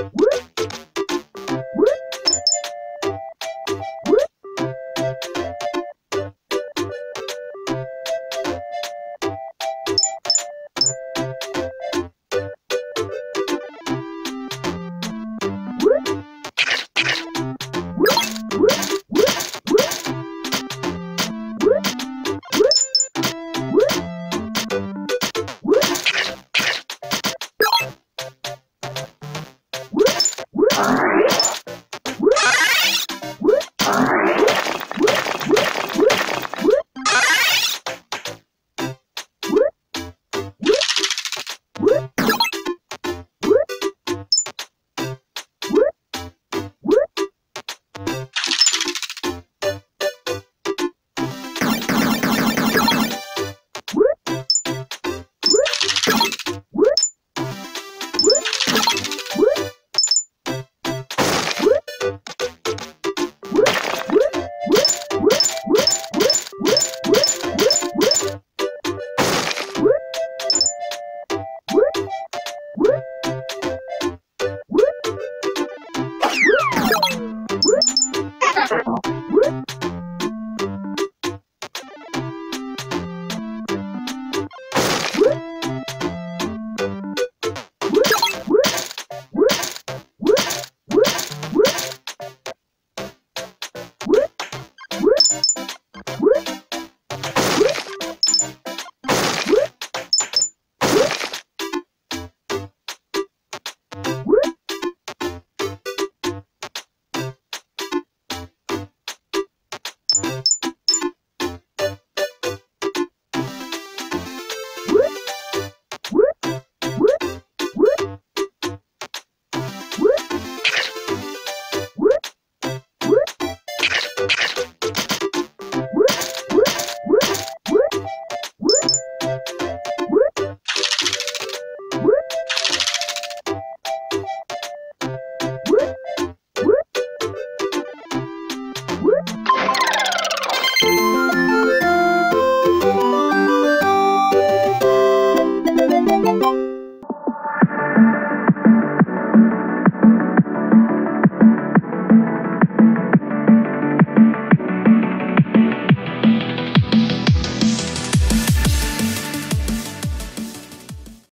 Woo! え?